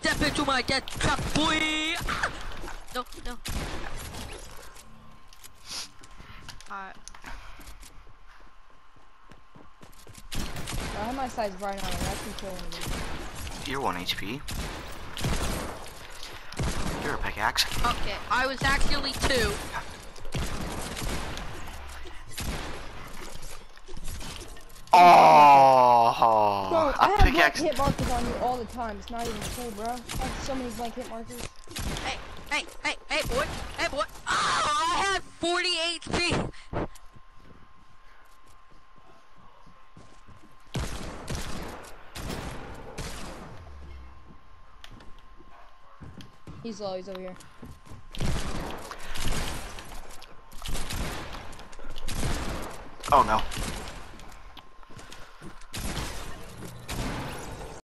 step into my death trap, boy. Ah! No, no. Alright. I have my size right on. I'm actually killing me. You're 1 HP. You're a pickaxe. Okay, I was actually two. Oh, Bro, a I have blank pickaxe. hit markers on you all the time. It's not even cool, bro. I have so many blank hit markers. Hey, hey, hey, hey, boy, hey, boy. Oh, I had 40 HP. He's low. He's over here. Oh no.